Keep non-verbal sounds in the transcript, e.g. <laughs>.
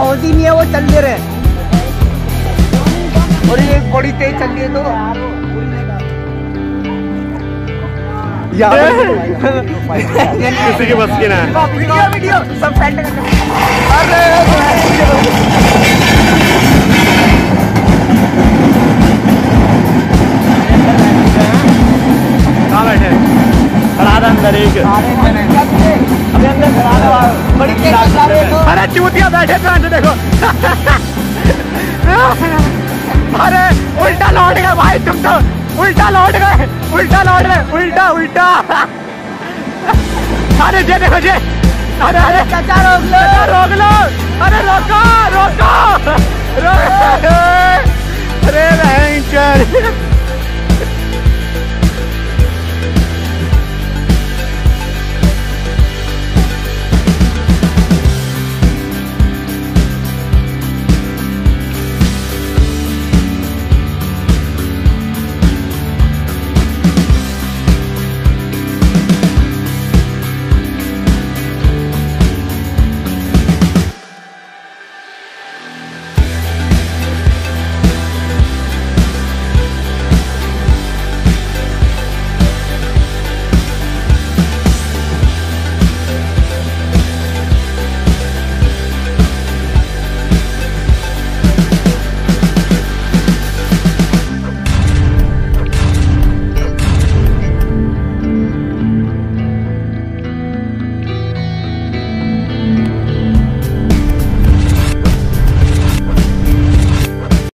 इन्हें होश ही नहीं है वो चल दे रहे और ये बड़ी तेज चल रही है तो। <laughs> किसी के बस की ना। वीडियो वीडियो सब सेंड कर कहाँ बैठे। अंदर एक। अरे चूतिया बैठे थे देखो। अरे उल्टा लौट गए भाई तुम तो। उल्टा लौट गए। उल्टा लौट गए। उल्टा उल्टा। अरे जे देखो जे अरे अरे चाचा रोक लो। चाचा, रोक लो। अरे रोको रोको। रोको अरे भयंकर।